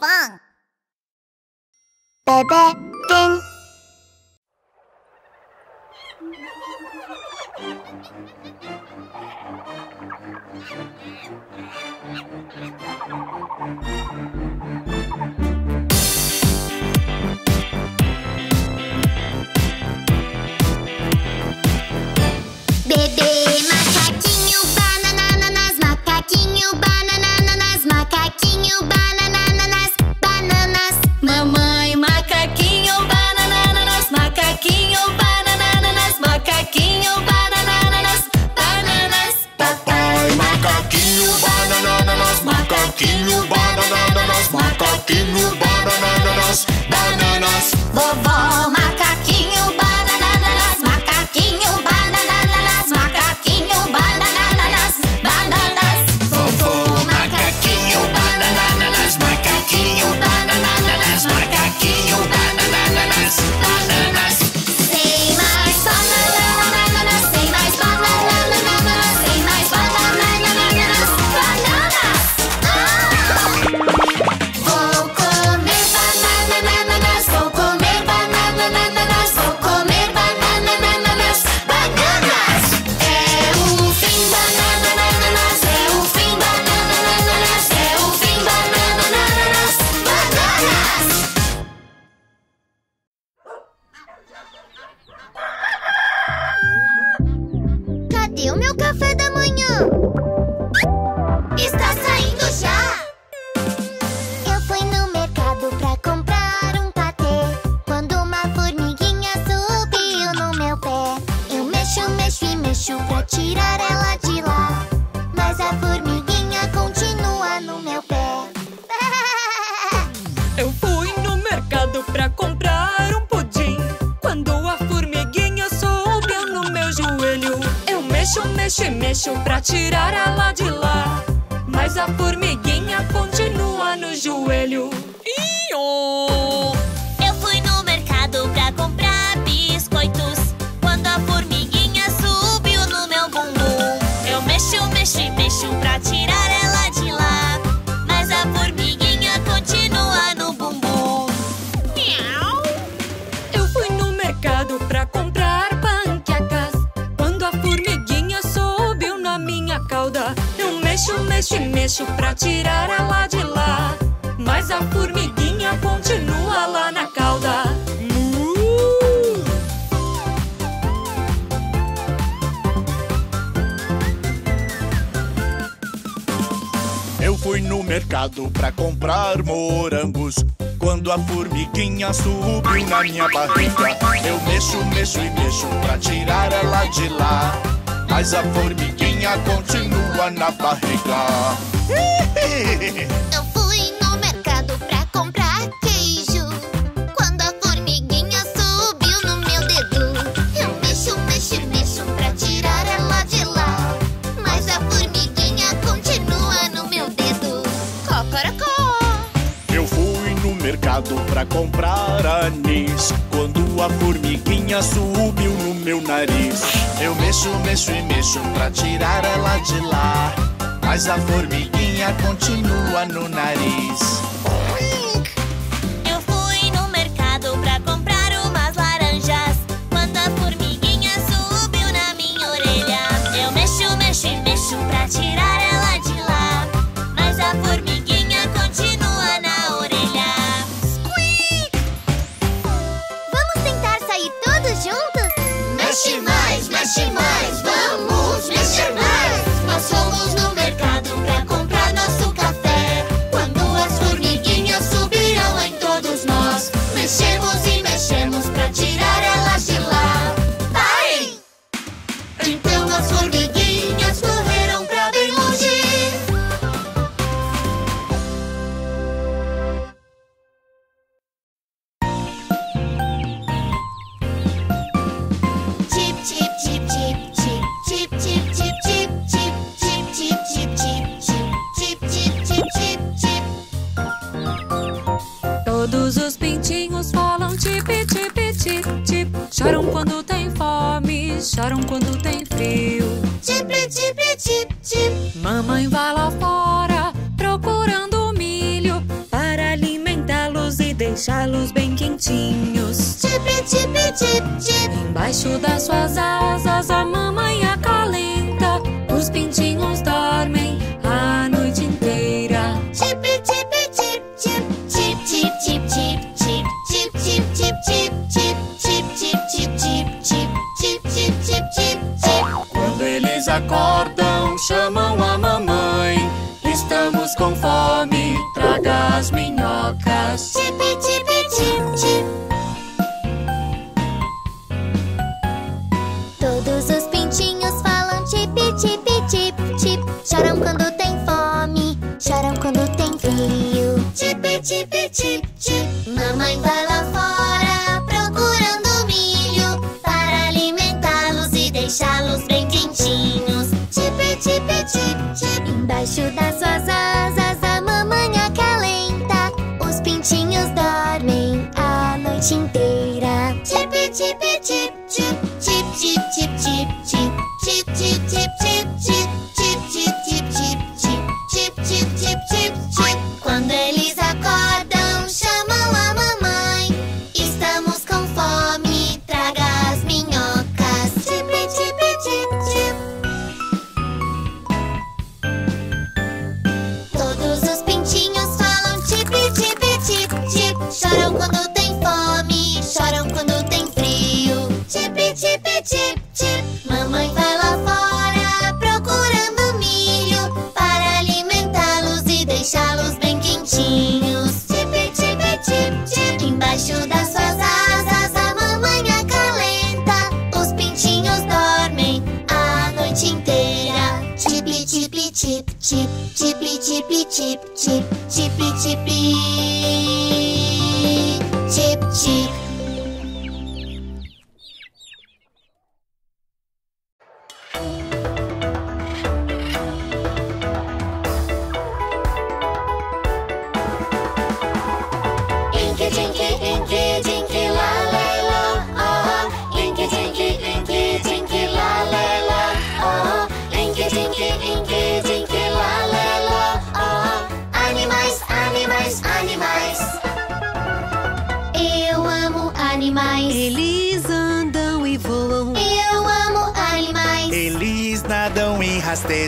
빵! 베베 띵! 베베 above all. lixo pra tirar ela de mas a formiguinha continua lá na cauda. Uh! Eu fui no mercado pra comprar morangos. Quando a formiguinha subiu na minha barriga, eu mexo, mexo e mexo pra tirar ela de lá. Mas a formiguinha continua na barriga. Eu comprar queijo. Quando a formiguinha subiu no meu dedo, eu mexo, mexo, mexo pra tirar ela de lá. Mas a formiguinha continua no meu dedo. Cocorocó! Eu fui no mercado pra comprar anis. Quando a formiguinha subiu no meu nariz, eu mexo, mexo e mexo pra tirar ela de lá. Mas a formiguinha continua no nariz. Mamãe vai lá fora procurando milho para alimentá-los e deixá-los bem quentinhos. Tip, tip, tip, tip. Embaixo das suas asas.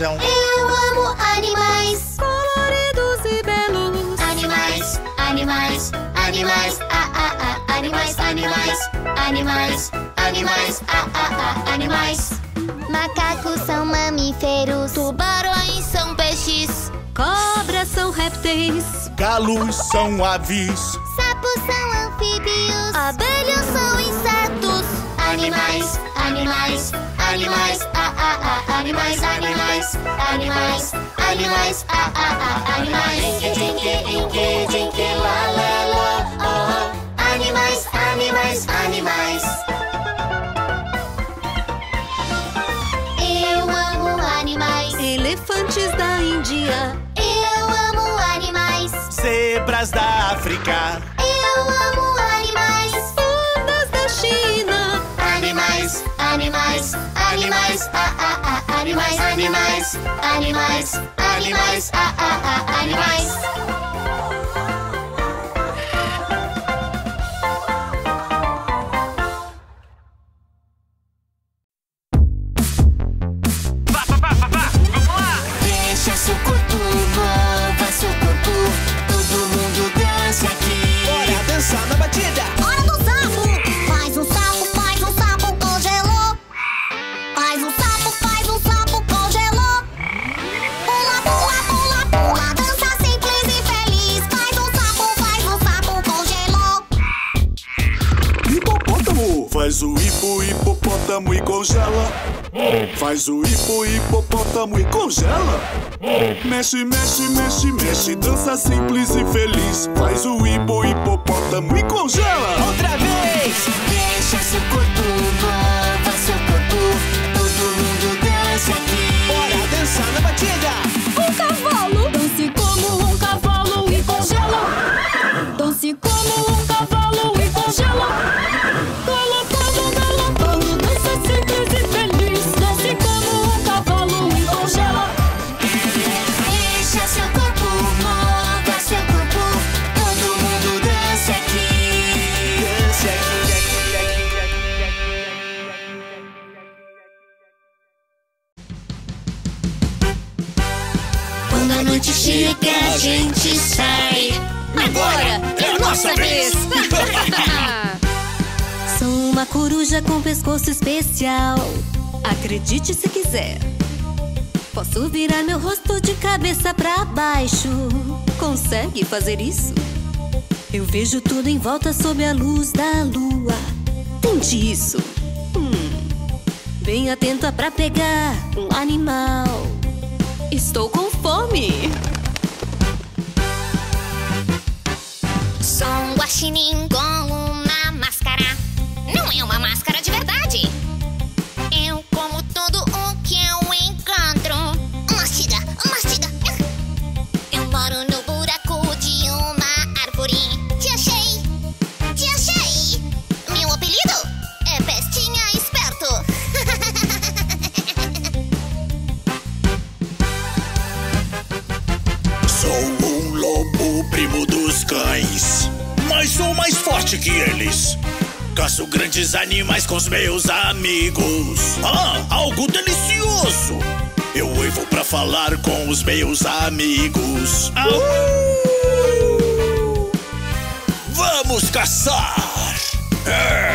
Eu amo animais. Coloridos e belos. Animais, animais, animais, ah, ah, ah, animais, animais, animais, animais, ah, ah, ah, animais. Macacos são mamíferos, tubarões são peixes, Cobras são répteis. Galos são aves. sapos são anfíbios, abelhas são insetos. Animais, animais, animais, ah, ah, ah, animais, animais, animais, animais, ah, ah, ah, animais. La, la, la, oh. Animais, animais, animais. Eu amo animais. Elefantes da Índia. Eu amo animais. Zebras da África. Eu amo Animais, animais, animais, ah, ah, ah, animais, animais, animais, animais, ah, animais. Hipopótamo e congela. Faz o hipo hipopótamo e congela. Mexe, mexe, mexe, mexe, dança simples e feliz. Faz o hipo hipopótamo e congela. Outra vez! Deixa seu corpo mova seu corpo. Todo mundo dança aqui. Bora dançar na batida! Um cavalo. Dance como um cavalo e congela. Dance como um cavalo e congela. noite chega, a gente sai. Agora é a nossa vez! Sou uma coruja com pescoço especial. Acredite se quiser. Posso virar meu rosto de cabeça para baixo. Consegue fazer isso? Eu vejo tudo em volta sob a luz da lua. Tente isso. Hum. Bem atenta para pegar um animal. Estou com fome. Sou um guaxinim com uma máscara. Não é uma máscara eles. Caço grandes animais com os meus amigos. Ah, algo delicioso! Eu uivo pra falar com os meus amigos. Au! Vamos caçar! É.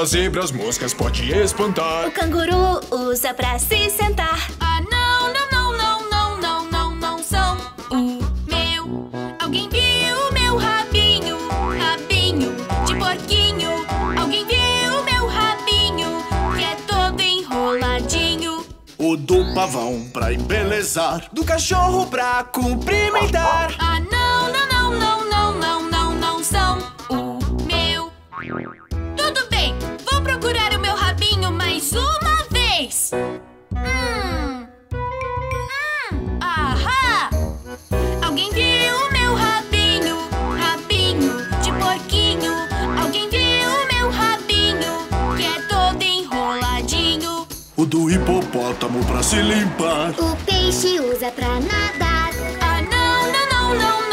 As zebras, moscas pode espantar. O canguru usa pra se sentar. Ah, não, não, não, não, não, não, não, não são o meu. Alguém viu o meu rabinho? Rabinho de porquinho. Alguém viu o meu rabinho? Que é todo enroladinho. O do pavão pra embelezar. Do cachorro pra cumprimentar. Ah, não, não, não, não, não, não, não, não são o meu. Hum. Hum. Ahá! Alguém viu o meu rabinho? Rabinho de porquinho. Alguém viu o meu rabinho? Que é todo enroladinho. O do hipopótamo pra se limpar. O peixe usa pra nadar. Ah, não, não, não, não.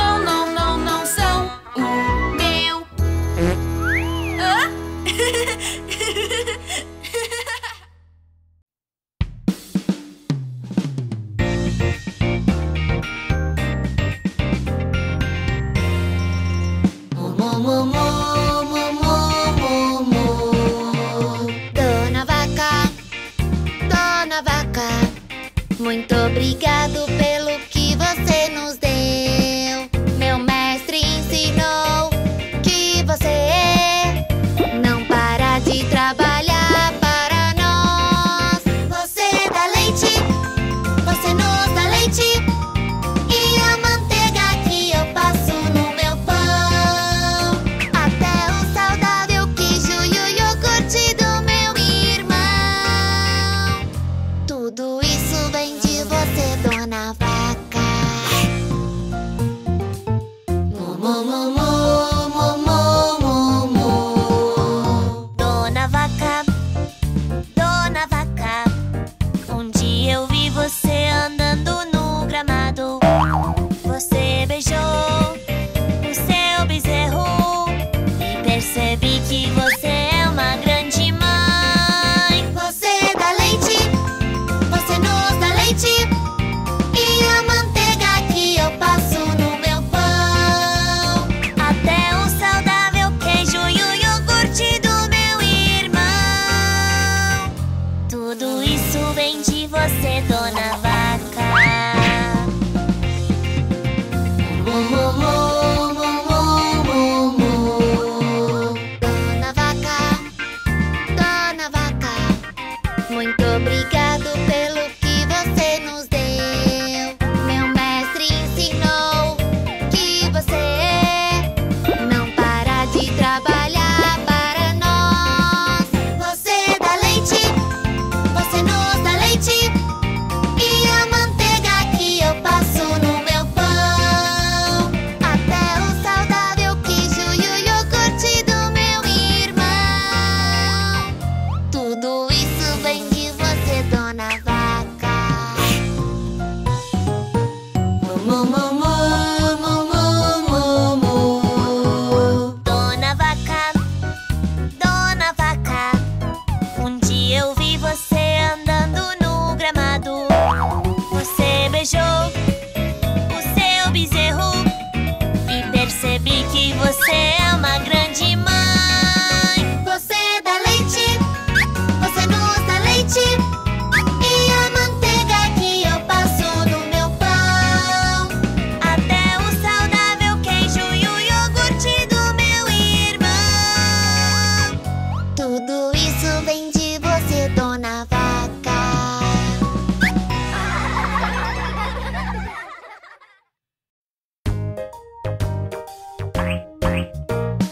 Tudo isso vem de você, dona vaca.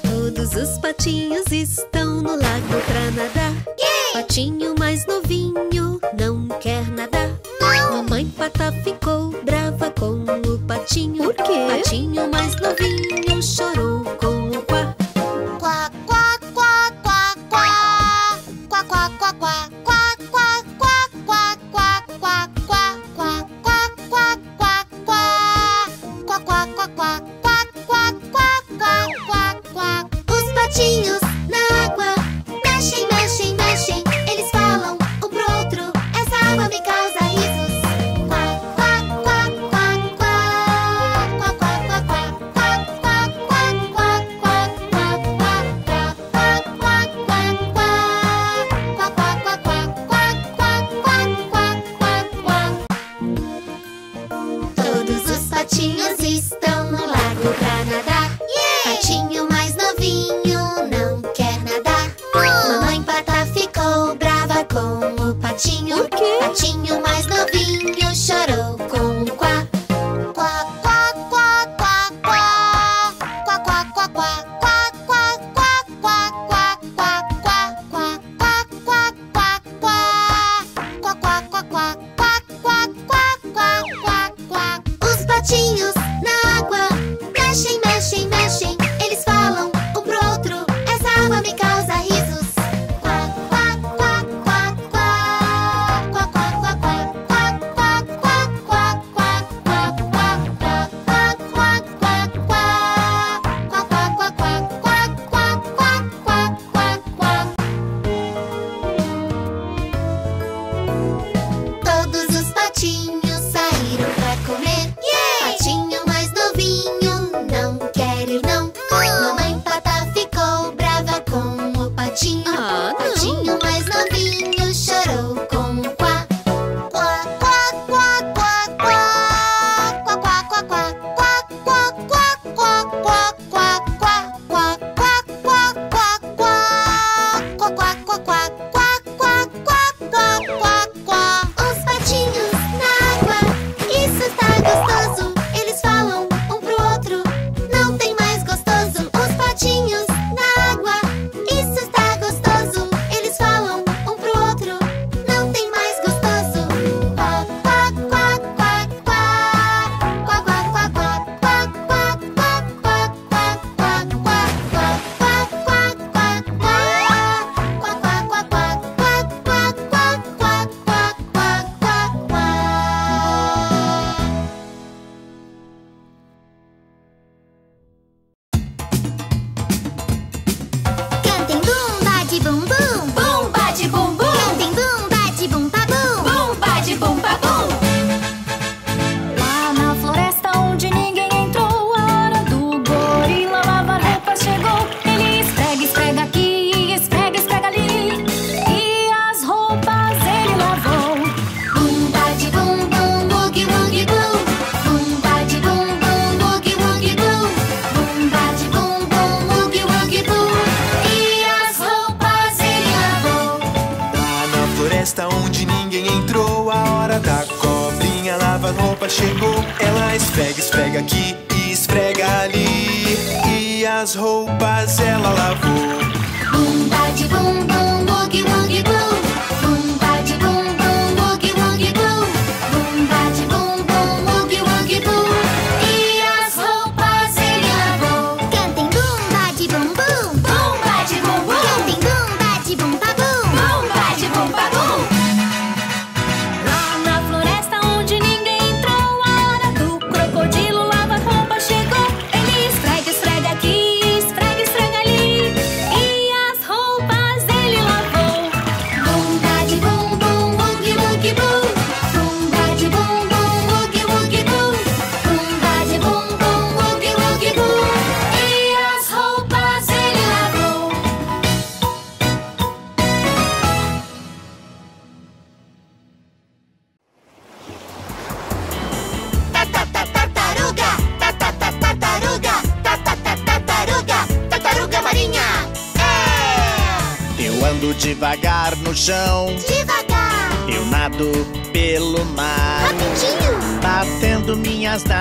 Todos os patinhos estão no lago pra nadar. Yeah! Patinho mais novinho não quer nadar. Mamãe pata ficou brava com o patinho. Por quê? Patinho mais novinho chegou, ela esfrega, esfrega aqui e esfrega ali. E as roupas ela lavou. Bumba de bum bum, wogi boogie bum.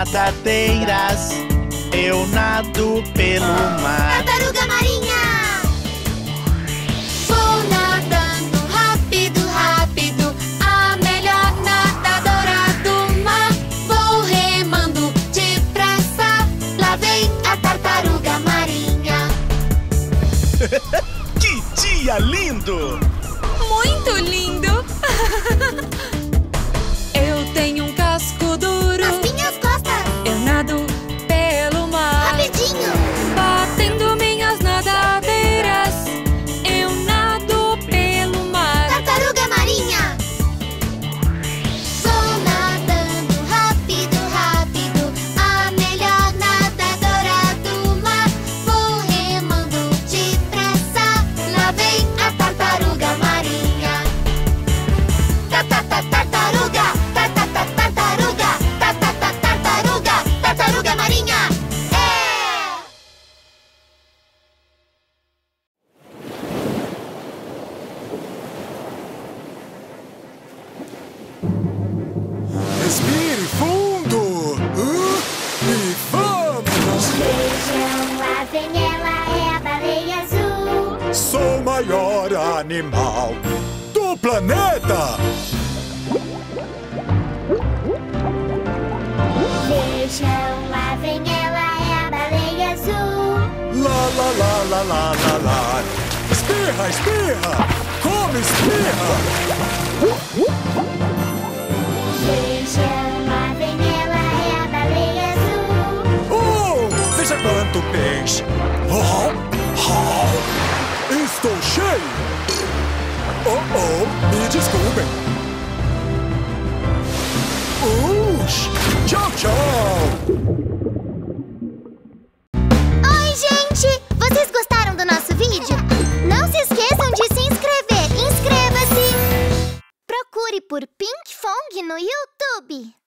Minhas nadadeiras, eu nado pelo mar. Animal do planeta. Vejam, lá vem ela, é a baleia azul. Lá, lá, lá, lá, lá, lá, lá. Espirra, espirra. Come, espirra. Vejam, lá vem ela, é a baleia azul. Oh, veja quanto peixe. Oh, oh. Oh, oh, me desculpem. Ush, tchau, tchau. Oi, gente! Vocês gostaram do nosso vídeo? Não se esqueçam de se inscrever. Inscreva-se! Procure por Pink Fong no YouTube.